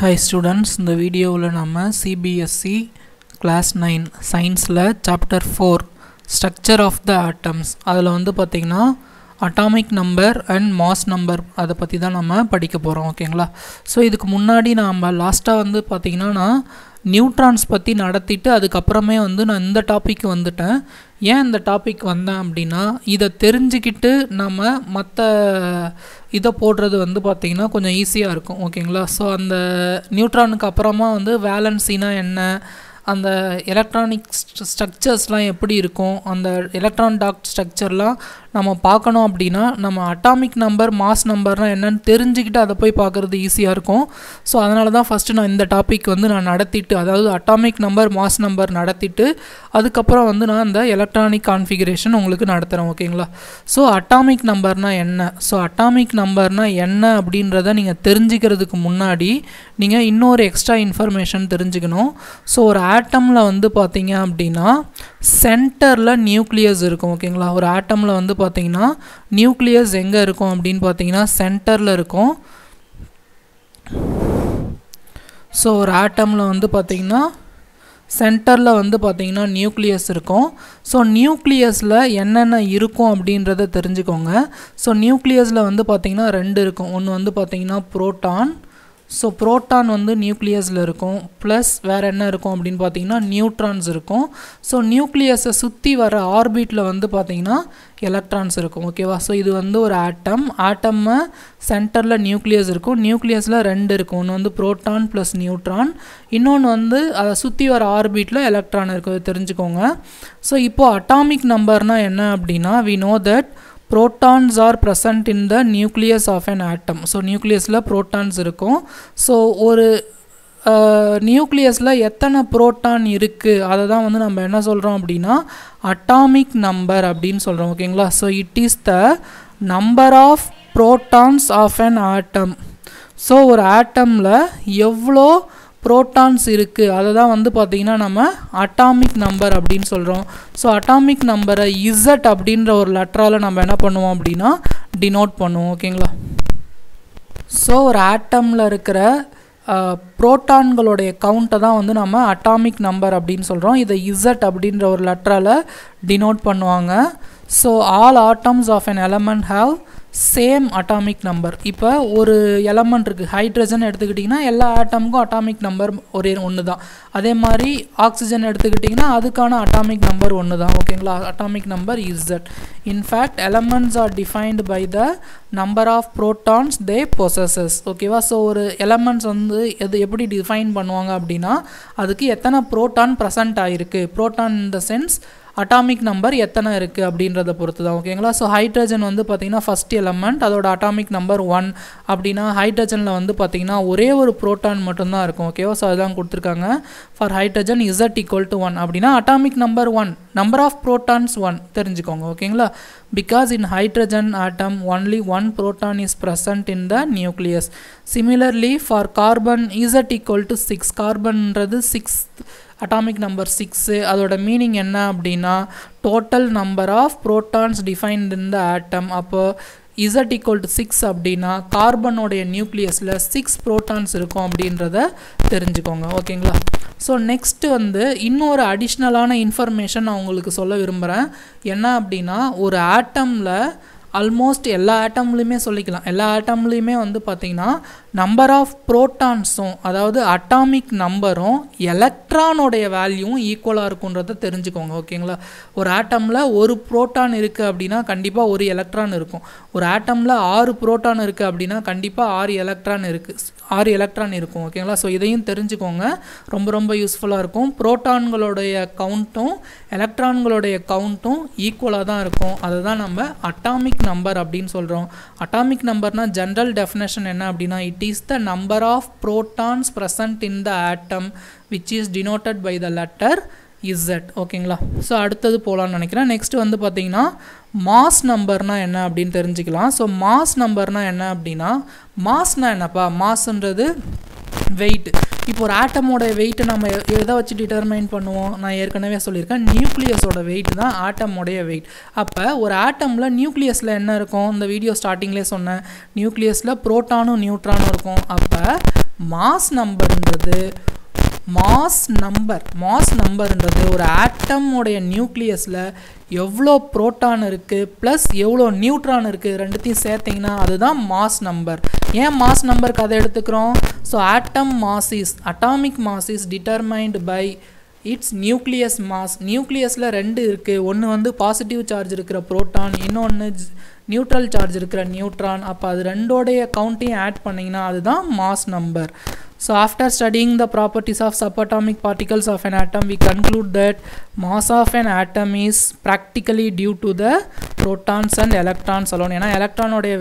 Hi students இந்த வீடியோவில் நம்ம சிபிஎஸ்சி கிளாஸ் நைன் சயின்ஸில் chapter four structure of the atoms அதில் வந்து பார்த்திங்கன்னா atomic number and mass number அதை பற்றி தான் நம்ம படிக்க போகிறோம் ஓகேங்களா ஸோ இதுக்கு முன்னாடி நாம் லாஸ்ட்டாக வந்து பார்த்திங்கன்னா நான் நியூட்ரான்ஸ் பற்றி நடத்திட்டு அதுக்கப்புறமே வந்து நான் இந்த டாபிக் வந்துட்டேன். ஏன் இந்த டாபிக் வந்தேன் அப்படின்னா இதை தெரிஞ்சுக்கிட்டு நம்ம மற்ற இதை போடுறது வந்து பார்த்திங்கன்னா கொஞ்சம் ஈஸியாக இருக்கும் ஓகேங்களா ஸோ அந்த நியூட்ரானுக்கு அப்புறமா வந்து வேலன்சினா என்ன? அந்த எலக்ட்ரானிக் ஸ்ட்ரக்சர்ஸ்லாம் எப்படி இருக்கும்? அந்த எலக்ட்ரான் டாக் ஸ்ட்ரக்சர்லாம் நம்ம பார்க்கணும் அப்படின்னா நம்ம அட்டாமிக் நம்பர் மாஸ் நம்பர்னால் என்னென்னு தெரிஞ்சுக்கிட்டு அதை போய் பார்க்குறது ஈஸியாக இருக்கும். ஸோ அதனால தான் ஃபஸ்ட்டு நான் இந்த டாபிக் வந்து நான் நடத்திட்டு அதாவது அட்டாமிக் நம்பர் மாஸ் நம்பர் நடத்திட்டு அதுக்கப்புறம் வந்து நான் இந்த எலக்ட்ரானிக் கான்ஃபிகரேஷன் உங்களுக்கு நடத்துகிறேன் ஓகேங்களா? ஸோ அட்டாமிக் நம்பர்னால் என்ன? ஸோ அட்டாமிக் நம்பர்னால் என்ன அப்படின்றத நீங்கள் தெரிஞ்சுக்கிறதுக்கு முன்னாடி நீங்கள் இன்னொரு எக்ஸ்ட்ரா இன்ஃபர்மேஷன் தெரிஞ்சுக்கணும். ஸோ ஒரு ஆட்டமில் வந்து பார்த்தீங்க அப்படின்னா சென்டரில் நியூக்ளியஸ் இருக்கும் ஓகேங்களா? ஒரு ஆட்டமில் வந்து பார்த்தீங்கன்னா நியூக்ளியஸ் எங்கே இருக்கும் அப்படின்னு பார்த்தீங்கன்னா சென்டரில் இருக்கும். ஸோ ஒரு ஆட்டமில் வந்து பார்த்திங்கன்னா சென்டரில் வந்து பார்த்திங்கன்னா நியூக்ளியஸ் இருக்கும். ஸோ நியூக்ளியஸில் என்னென்ன இருக்கும் அப்படின்றத தெரிஞ்சுக்கோங்க. ஸோ நியூக்ளியஸில் வந்து பார்த்திங்கன்னா ரெண்டு இருக்கும். ஒன்று வந்து பார்த்திங்கன்னா புரோட்டான் ஸோ ப்ரோட்டான் வந்து நியூக்ளியஸில் இருக்கும். ப்ளஸ் வேறு என்ன இருக்கும் அப்படின்னு பார்த்தீங்கன்னா நியூட்ரான்ஸ் இருக்கும். ஸோ நியூக்ளியஸை சுற்றி வர ஆர்பிட்டில் வந்து பார்த்திங்கன்னா எலக்ட்ரான்ஸ் இருக்கும். ஓகேவா ஸோ இது வந்து ஒரு ஆட்டம் ஆட்டம்மை சென்டரில் நியூக்ளியஸ் இருக்கும். நியூக்ளியஸில் ரெண்டு இருக்கும். ஒன்று வந்து ப்ரோட்டான் ப்ளஸ் நியூட்ரான் இன்னொன்று வந்து அதை சுற்றி வர ஆர்பிட்டில் எலக்ட்ரான் இருக்கும். தெரிஞ்சுக்கோங்க. ஸோ இப்போது அட்டாமிக் நம்பர்னால் என்ன அப்படின்னா we know that protons are present in the nucleus of an atom so நியூக்ளியஸில் protons இருக்கும். ஸோ ஒரு நியூக்ளியஸில் எத்தனை புரோட்டான் இருக்குது அதை தான் வந்து நம்ம என்ன சொல்கிறோம் அப்படின்னா அட்டாமிக் நம்பர் அப்படின்னு சொல்கிறோம் ஓகேங்களா so it is the number of protons of an atom so ஒரு ஆட்டமில் எவ்வளோ புரோட்டான்ஸ் இருக்குது அதை தான் வந்து பார்த்திங்கன்னா நம்ம அட்டாமிக் நம்பர் அப்படின்னு சொல்கிறோம் ஸோ அட்டாமிக் நம்பரை இசட் அப்படின்ற ஒரு லெட்டரால் நம்ம என்ன பண்ணுவோம் அப்படின்னா டினோட் பண்ணுவோம். ஓகேங்களா ஸோ ஒரு ஆட்டமில் இருக்கிற ப்ரோட்டான்களுடைய கவுண்ட்டை தான் வந்து நம்ம அட்டாமிக் நம்பர் அப்படின்னு சொல்கிறோம் இதை இசட் அப்படின்ற ஒரு லெட்டரால் டினோட் பண்ணுவாங்க. So all atoms of an element have same atomic number இப்போ ஒரு எலமெண்ட் இருக்குது ஹைட்ரஜன் எடுத்துக்கிட்டிங்கன்னா எல்லா ஆட்டமுக்கும் அட்டாமிக் நம்பர் ஒரே ஒன்று தான். அதே மாதிரி ஆக்சிஜன் எடுத்துக்கிட்டிங்கன்னா அதுக்கான அட்டாமிக் நம்பர் ஒன்று தான். ஓகேங்களா atomic number Z in fact elements are defined by the number of protons they possess ஓகேவா ஸோ ஒரு எலமெண்ட்ஸ் வந்து எது எப்படி டிஃபைன் பண்ணுவாங்க அப்படின்னா அதுக்கு எத்தனை ப்ரோட்டான் ப்ரெசண்ட் ஆகிருக்கு proton in the sense atomic number எத்தனை இருக்குது அப்படின்றத பொறுத்து தான் ஓகேங்களா ஸோ ஹைட்ரஜன் வந்து பார்த்திங்கன்னா ஃபஸ்ட் எலமெண்ட் அதோட அட்டாமிக் நம்பர் ஒன் அப்படின்னா ஹைட்ரஜனில் வந்து பார்த்திங்கன்னா ஒரே ஒரு ப்ரோட்டான் மட்டும்தான் இருக்கும் ஓகேவா ஸோ அதுதான் கொடுத்துருக்காங்க. For hydrogen Z equal to one அப்படின்னா atomic number one number of protons one தெரிஞ்சுக்கோங்க ஓகேங்களா because in hydrogen atom only one proton is present in the nucleus similarly for carbon Z equal to six கார்பன்ன்றது six atomic number six அதோட meaning என்ன அப்படின்னா total number of protons defined in the atom அப்போது Z equal to six அப்படின்னா கார்பனோடைய நியூக்ளியஸில் six protons இருக்கும் அப்படின்றத தெரிஞ்சுக்கோங்க. ஓகேங்களா so next வந்து இன்னொரு அடிஷ்னலான இன்ஃபர்மேஷன் நான் உங்களுக்கு சொல்ல விரும்புகிறேன் என்ன அப்படின்னா ஒரு ஆட்டமில் ஆல்மோஸ்ட் எல்லா ஆட்டம்லேயுமே சொல்லிக்கலாம். எல்லா ஆட்டம்லேயுமே வந்து பார்த்திங்கன்னா நம்பர் ஆஃப் ப்ரோட்டான்ஸும் அதாவது அட்டாமிக் நம்பரும் எலக்ட்ரானோடைய வேல்யூவும் ஈக்குவலாக இருக்குன்றத தெரிஞ்சுக்கோங்க ஓகேங்களா ஒரு ஆட்டமில் ஒரு ப்ரோட்டான் இருக்குது அப்படின்னா கண்டிப்பாக ஒரு எலக்ட்ரான் இருக்கும். ஒரு ஆட்டமில் ஆறு ப்ரோட்டான் இருக்குது அப்படின்னா கண்டிப்பாக ஆறு எலக்ட்ரான் இருக்குது ஆறு எலக்ட்ரான் இருக்கும் ஓகேங்களா ஸோ இதையும் தெரிஞ்சுக்கோங்க. ரொம்ப ரொம்ப யூஸ்ஃபுல்லாக இருக்கும். ப்ரோட்டான்களுடைய கவுண்ட்டும் எலக்ட்ரான்களுடைய கவுண்ட்டும் ஈக்குவலாக தான் இருக்கும். அதை தான் நம்ம அட்டாமிக் நம்பர் அப்படின்னு சொல்கிறோம் அட்டாமிக் நம்பர்னால் ஜென்ரல் டெஃபினேஷன் என்ன அப்படின்னா it is the number of protons present in the atom which is denoted by the letter Z ஓகேங்களா ஸோ அடுத்தது போகலான்னு நினைக்கிறேன். நெக்ஸ்ட் வந்து பார்த்தீங்கன்னா மாஸ் நம்பர்னால் என்ன அப்படின்னு தெரிஞ்சுக்கலாம். ஸோ மாஸ் நம்பர்னால் என்ன அப்படின்னா மாஸ்னால் என்னப்பா? மாஸ்ன்றது வெயிட் இப்போ ஒரு ஆட்டமோட வெயிட்டை நம்ம எதை வச்சு டிட்டர்மைன் பண்ணுவோம்? நான் ஏற்கனவே சொல்லியிருக்கேன் நியூக்ளியஸோட வெயிட் தான் ஆட்டமுடைய வெயிட் அப்போ ஒரு ஆட்டமில் நியூக்ளியஸில் என்ன இருக்கும்? இந்த வீடியோ ஸ்டார்டிங்லேயே சொன்னேன். நியூக்ளியஸில் ப்ரோட்டானும் நியூட்ரானும் இருக்கும். அப்போ மாஸ் நம்பர்ன்றது மாஸ் நம்பர் மாஸ் நம்பர்ன்றது ஒரு ஆட்டமுடைய நியூக்ளியஸில் எவ்வளோ புரோட்டான் இருக்குது ப்ளஸ் எவ்வளோ நியூட்ரான் இருக்குது ரெண்டுத்தையும் சேர்த்திங்கன்னா அதுதான் மாஸ் நம்பர். ஏன் மாஸ் நம்பருக்கு அதை எடுத்துக்கிறோம்? So atom masses atomic masses is determined by its nucleus mass நியூக்ளியஸில் ரெண்டு இருக்குது ஒன்று வந்து பாசிட்டிவ் சார்ஜ் இருக்கிற புரோட்டான் இன்னொன்று நியூட்ரல் சார்ஜ் இருக்கிற நியூட்ரான் அப்போ அது ரெண்டோடைய கவுண்ட்டையும் ஆட் பண்ணிங்கன்னா அதுதான் mass number. So after studying the properties of subatomic particles of an atom, we conclude that mass of an atom is practically due to the protons and electrons alone. ஏன்னா எலக்ட்ரானோடைய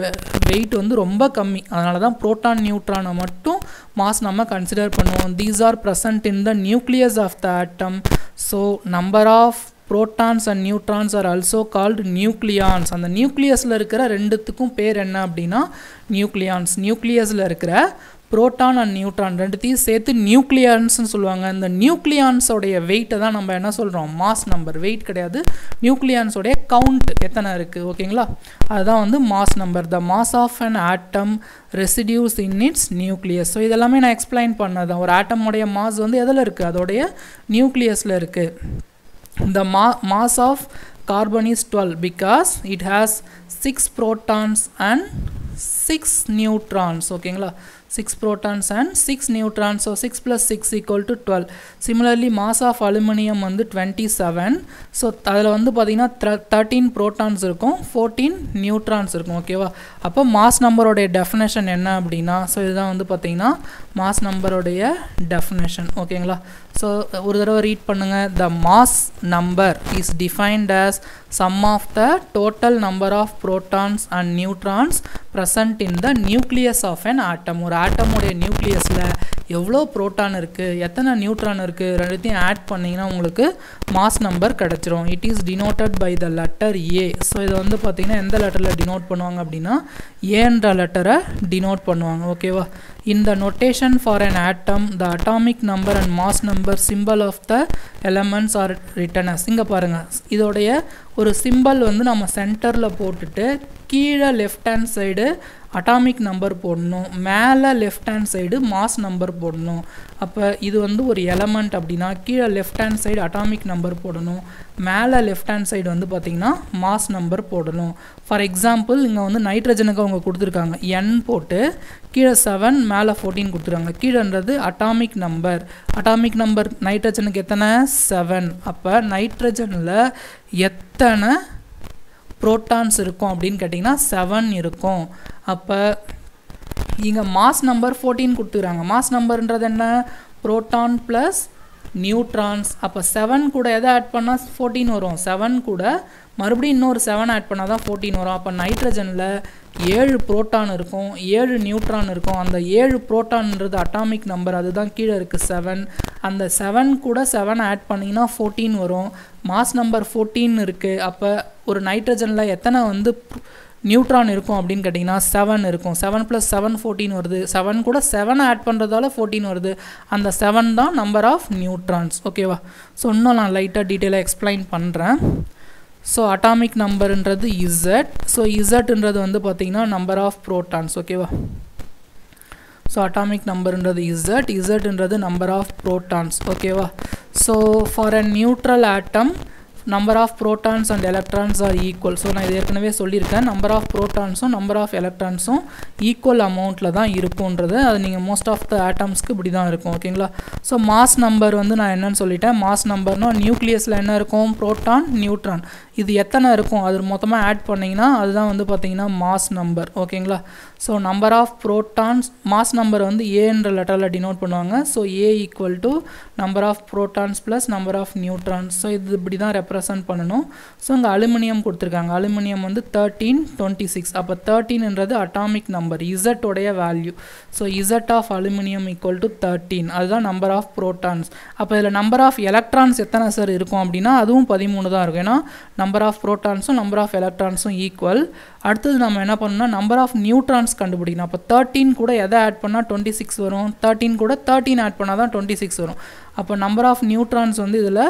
wait வந்து ரொம்ப கம்மி. அதனால தான் proton நியூட்ரானை மட்டும் mass நம்ம consider பண்ணுவோம். These are present in the nucleus of the atom so number of protons and neutrons are also called nucleons அந்த நியூக்ளியஸில் இருக்கிற ரெண்டுத்துக்கும் பேர் என்ன அப்படின்னா நியூக்ளியான்ஸ் நியூக்ளியஸில் இருக்கிற புரோட்டான் அண்ட் நியூட்ரான் ரெண்டுத்தையும் சேர்த்து நியூக்ளியான்ஸ்னு சொல்லுவாங்க. இந்த நியூக்ளியான்ஸோடைய வெயிட்டை தான் நம்ம என்ன சொல்கிறோம் மாஸ் நம்பர் வெயிட் கிடையாது. நியூக்ளியான்ஸோடைய கவுண்ட் எத்தனை இருக்குது ஓகேங்களா அதுதான் வந்து mass number the mass of an atom resides in its nucleus so இதெல்லாமே நான் எக்ஸ்பிளைன் பண்ணதான் ஒரு ஆட்டமுடைய மாஸ் வந்து எதில் இருக்குது அதோடைய நியூக்ளியஸில் இருக்குது த மா mass of carbon is twelve because it has six protons and six neutrons ஓகேங்களா 6 protons and 6 neutrons so 6 plus 6 equal to 12 similarly mass of aluminum வந்து 27 so அதில் வந்து பார்த்தீங்கன்னா தேர்ட்டீன் ப்ரோட்டான்ஸ் இருக்கும் ஃபோர்டீன் நியூட்ரான்ஸ் இருக்கும் ஓகேவா அப்போ மாஸ் நம்பரோடைய டெஃபினேஷன் என்ன அப்படின்னா ஸோ இதுதான் வந்து பார்த்தீங்கன்னா மாஸ் நம்பருடைய டெஃபினேஷன் ஓகேங்களா ஸோ ஒரு தடவை ரீட் பண்ணுங்கள் the mass number is defined as sum of the total number of protons and neutrons present in the nucleus of an atom ஒரு ஆட்டமுடைய நியூக்ளியஸில் எவ்வளோ ப்ரோட்டான் இருக்குது எத்தனை நியூட்ரான் இருக்குது ரெண்டுத்தையும் ஆட் பண்ணிங்கன்னா உங்களுக்கு மாஸ் நம்பர் கிடச்சிரும். It is denoted by the letter A so இதை வந்து பார்த்திங்கன்னா எந்த லெட்டரில் டினோட் பண்ணுவாங்க அப்படின்னா ஏன்ற லெட்டரை டினோட் பண்ணுவாங்க. ஓகேவா in the notation for an atom the atomic number and mass number symbol of the elements are written as இங்கே பாருங்கள் இதோடைய ஒரு சிம்பல் வந்து நம்ம சென்டரில் போட்டுட்டு கீழே left hand side atomic number போடணும் மேலே left hand side mass number போடணும் அப்போ இது வந்து ஒரு எலமெண்ட் அப்படின்னா கீழே left hand side atomic number போடணும். மேலே லெஃப்ட் ஹேண்ட் சைடு வந்து பார்த்திங்கன்னா மாஸ் நம்பர் போடணும். ஃபார் எக்ஸாம்பிள் இங்கே வந்து நைட்ரஜனுக்கு அவங்க கொடுத்துருக்காங்க. என் போட்டு கீழே செவன் மேலே ஃபோர்டீன் கொடுத்துருக்காங்க. கீழேன்றது அட்டாமிக் நம்பர் அட்டாமிக் நம்பர் நைட்ரஜனுக்கு எத்தனை? செவன் அப்போ நைட்ரஜனில் எத்தனை ப்ரோட்டான்ஸ் இருக்கும் அப்படின்னு கேட்டிங்கன்னா செவன் இருக்கும். அப்போ இங்கே மாஸ் நம்பர் ஃபோர்டீன் கொடுத்துக்கிறாங்க மாஸ் நம்பர்ன்றது என்ன? ப்ரோட்டான் ப்ளஸ் நியூட்ரான்ஸ் அப்போ செவன் கூட எதை ஆட் பண்ணால் ஃபோர்டீன் வரும். செவன் கூட மறுபடியும் இன்னொரு செவன் ஆட் பண்ணால் தான் ஃபோர்டீன் வரும். அப்போ நைட்ரஜனில் ஏழு புரோட்டான் இருக்கும். ஏழு நியூட்ரான் இருக்கும். அந்த ஏழு புரோட்டான்ன்றது அட்டாமிக் நம்பர் அதுதான் கீழே இருக்குது செவன் அந்த செவன் கூட செவன் ஆட் பண்ணிங்கன்னா ஃபோர்டீன் வரும். மாஸ் நம்பர் ஃபோர்டீன் இருக்குது அப்போ ஒரு நைட்ரஜனில் எத்தனை வந்து நியூட்ரான் இருக்கும் அப்படின்னு கேட்டிங்கன்னா செவன் இருக்கும். செவன் ப்ளஸ் செவன் ஃபோர்டீன் வருது. செவன் கூட செவன் ஆட் பண்ணுறதால ஃபோர்டீன் வருது. அந்த செவன் தான் நம்பர் ஆஃப் நியூட்ரான்ஸ் ஓகேவா ஸோ இன்னும் நான் லைட்டாக டீட்டெயிலாக எக்ஸ்பிளைன் பண்ணுறேன் ஸோ அட்டாமிக் நம்பருன்றது இசட் ஸோ இசட்ன்றது வந்து பார்த்திங்கன்னா நம்பர் ஆஃப் ப்ரோட்டான்ஸ் ஓகேவா ஸோ அட்டாமிக் நம்பருன்றது இசட் இசட்ன்றது நம்பர் ஆஃப் ப்ரோட்டான்ஸ் ஓகேவா so for a neutral atom number of protons and electrons are equal so நான் இது ஏற்கனவே சொல்லியிருக்கேன். நம்பர் ஆஃப் ப்ரோட்டான்ஸும் நம்பர் ஆஃப் எலக்ட்ரான்ஸும் ஈக்குவல் அமௌண்ட்டில் தான் இருக்குன்றது அது நீங்கள் மோஸ்ட் ஆஃப் த ஆட்டம்ஸ்க்கு இப்படி தான் இருக்கும். ஓகேங்களா ஸோ மாஸ் நம்பர் வந்து நான் என்னன்னு சொல்லிட்டேன். மாஸ் நம்பர்னால் நியூக்ளியஸில் என்ன இருக்கும்? ப்ரோட்டான் நியூட்ரான் இது எத்தனை இருக்கும்? அது மொத்தமாக ஆட் பண்ணிங்கன்னா அதுதான் வந்து பார்த்தீங்கன்னா மாஸ் நம்பர் ஓகேங்களா so number of protons mass number வந்து ஏன்ற லெட்டரில் டினோட் பண்ணுவாங்க. So A equal to number of protons plus number of neutrons so இது இப்படி தான் ரெப்ரசன்ட் பண்ணணும். ஸோ இங்கே அலுமினியம் கொடுத்துருக்காங்க. அலுமினியம் வந்து தேர்ட்டீன் டுவெண்ட்டி சிக்ஸ் அப்போ தேர்ட்டீன்ன்றது atomic number இசட்டோடைய value so Z of aluminium equal to thirteen அதுதான் நம்பர் ஆஃப் ப்ரோட்டான்ஸ் அப்போ இதில் நம்பர் ஆஃப் எலக்ட்ரான்ஸ் எத்தனை சார் இருக்கும் அப்படின்னா அதுவும் பதிமூணு தான் இருக்கும். ஏன்னா நம்பர் ஆஃப் ப்ரோட்டான்ஸும் நம்பர் ஆஃப் எலக்ட்ரான்ஸும் ஈக்குவல் அடுத்தது நம்ம என்ன பண்ணணும்னா நம்பர் ஆஃப் நியூட்ரான்ஸ் கண்டுபிடிக்கணும். அப்போ தேர்ட்டீன் கூட எதை ஆட் பண்ணால் டுவெண்ட்டி சிக்ஸ் வரும். தேர்ட்டீன் கூட தேர்ட்டீன் ஆட் பண்ணால் தான் டுவெண்ட்டி சிக்ஸ் வரும். அப்போ நம்பர் ஆஃப் நியூட்ரான்ஸ் வந்து இதில்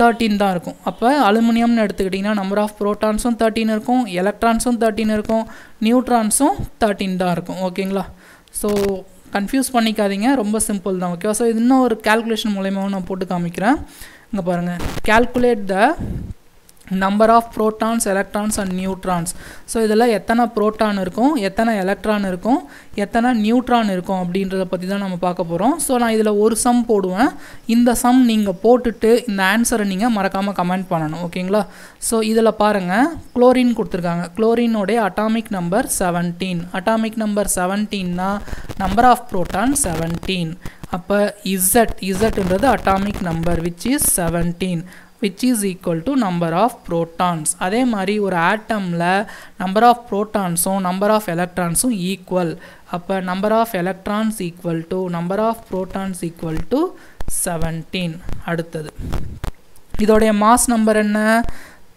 தேர்ட்டீன் தான் இருக்கும். அப்போ அலுமினியம்னு எடுத்துக்கிட்டிங்கன்னா நம்பர் ஆஃப் ப்ரோட்டான்ஸும் தேர்ட்டின் இருக்கும் எலக்ட்ரான்ஸும் தேர்ட்டின் இருக்கும் நியூட்ரான்ஸும் தேர்ட்டின் தான் இருக்கும். ஓகேங்களா ஸோ கன்ஃபியூஸ் பண்ணிக்காதீங்க. ரொம்ப சிம்பிள் தான். ஓகேவா ஸோ இது இன்னும் ஒரு கேல்குலேஷன் மூலயமாவும் நான் போட்டு காமிக்கிறேன். இங்கே பாருங்கள் calculate the number of protons electrons and neutrons so இதில் எத்தனை ப்ரோட்டான் இருக்கும் எத்தனை எலக்ட்ரான் இருக்கும் எத்தனை நியூட்ரான் இருக்கும் அப்படின்றத பற்றி தான் நம்ம பார்க்க போகிறோம் ஸோ நான் இதில் ஒரு சம் போடுவேன். இந்த சம் நீங்கள் போட்டுட்டு இந்த ஆன்சரை நீங்கள் மறக்காமல் கமெண்ட் பண்ணணும் ஓகேங்களா? ஸோ இதில் பாருங்கள் குளோரின் கொடுத்துருக்காங்க. குளோரினோடைய atomic number seventeen atomic number செவன்டீன்னா number of proton seventeen அப்போ Z இசட்ன்றது atomic number which is seventeen which is equal to number of protons அதே மாதிரி ஒரு ஆட்டமில் நம்பர் ஆஃப் ப்ரோட்டான்ஸும் நம்பர் ஆஃப் எலக்ட்ரான்ஸும் ஈக்குவல் அப்போ number of electrons equal to number of protons equal to seventeen அடுத்தது. இதோடைய மாஸ் நம்பர் என்ன?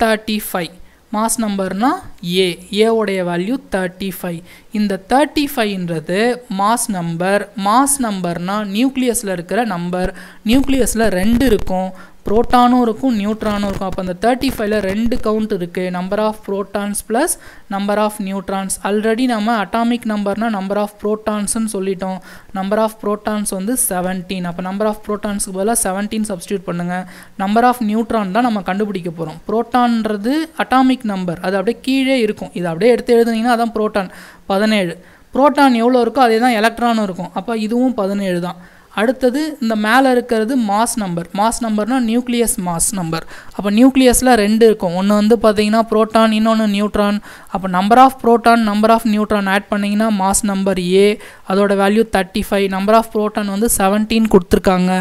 தேர்ட்டி ஃபைவ் மாஸ் நம்பர்னால் ஏ ஏவுடைய வேல்யூ தேர்ட்டி ஃபைவ் இந்த தேர்ட்டி ஃபைவ்ன்றது மாஸ் நம்பர் மாஸ் நம்பர்னால் நியூக்ளியஸில் இருக்கிற நம்பர் நியூக்ளியஸில் ரெண்டு இருக்கும். ப்ரோட்டானும் இருக்கும் நியூட்ரானும் இருக்கும். அப்போ அந்த தேர்ட்டி ஃபைவ்ல ரெண்டு கவுண்ட் இருக்குது number of protons plus number of neutrons already நம்ம அட்டாமிக் நம்பர்னால் நம்பர் ஆஃப் ப்ரோட்டான்ஸ்னு சொல்லிட்டோம். நம்பர் ஆஃப் ப்ரோட்டான்ஸ் வந்து செவன்டீன் அப்போ நம்பர் ஆஃப் ப்ரோட்டான்ஸ்க்கு பதிலாக செவன்டீன் சப்ஸ்டியூட் பண்ணுங்கள் நம்பர் ஆஃப் நியூட்ரான் தான் நம்ம கண்டுபிடிக்க போகிறோம் ப்ரோட்டான்றது அட்டாமிக் நம்பர் அது அப்படியே கீழே இருக்கும். இது அப்படியே எடுத்து எழுதுனீங்கன்னா அதான் ப்ரோட்டான் பதினேழு. ப்ரோட்டான் எவ்வளோ இருக்கோ அதே தான் எலக்ட்ரானும் இருக்கும். அப்போ இதுவும் பதினேழு தான். அடுத்தது இந்த மேலே இருக்கிறது மாஸ் நம்பர் மாஸ் நம்பர்னால் நியூக்ளியஸ் மாஸ் நம்பர் அப்போ நியூக்ளியஸில் ரெண்டு இருக்கும். ஒன்று வந்து பார்த்தீங்கன்னா ப்ரோட்டான் இன்னொன்று நியூட்ரான் அப்போ number of proton number of neutron add பண்ணிங்கன்னா மாஸ் நம்பர் ஏ அதோட value thirty five number of proton வந்து செவன்டீன் கொடுத்துருக்காங்க.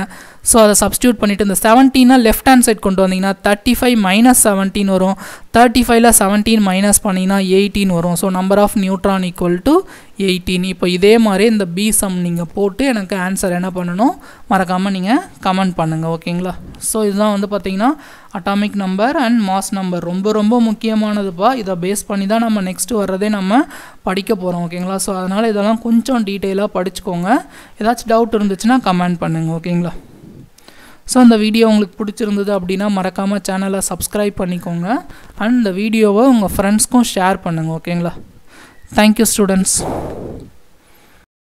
ஸோ அதை சப்ஸ்டியூட் பண்ணிவிட்டு இந்த செவன்டீனை லெஃப்ட் ஹேண்ட் சைட் கொண்டு வந்தீங்கன்னா தேர்ட்டி ஃபைவ் மைனஸ் செவன்டீன் வரும். தேர்ட்டி ஃபைவ்ல செவன்டீன் மைனஸ் பண்ணிங்கன்னா எயிட்டீன் வரும். So number of neutron equal to eighteen இப்போ இதே மாதிரி இந்த பி சம் நீங்கள் போட்டு எனக்கு ஆன்சர் என்ன பண்ணணும்? மறக்காமல் நீங்கள் கமெண்ட் பண்ணுங்கள் ஓகேங்களா ஸோ இதுதான் வந்து பார்த்தீங்கன்னா atomic number and mass number ரொம்ப ரொம்ப முக்கியமானதுப்பா. இதை பேஸ் பண்ணி தான் நம்ம நெக்ஸ்ட்டு வர்றதே நம்ம படிக்க போகிறோம் ஓகேங்களா ஸோ அதனால் இதெல்லாம் கொஞ்சம் டீட்டெயிலாக படிச்சுக்கோங்க. ஏதாச்சும் டவுட் இருந்துச்சுன்னா கமெண்ட் பண்ணுங்கள் ஓகேங்களா ஸோ அந்த வீடியோ உங்களுக்கு பிடிச்சிருந்தது அப்படின்னா மறக்காமல் சேனலை சப்ஸ்கிரைப் பண்ணிக்கோங்க. அண்ட் இந்த வீடியோவை உங்கள் ஃப்ரெண்ட்ஸ்க்கும் ஷேர் பண்ணுங்கள் ஓகேங்களா தேங்க்யூ ஸ்டூடெண்ட்ஸ்